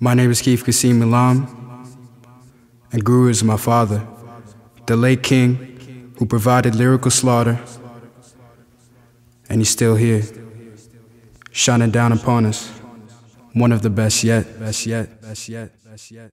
My name is Keith Casim Elam, and Guru is my father, the late king who provided lyrical slaughter, and he's still here, shining down upon us, one of the best yet, best yet, best yet, best yet.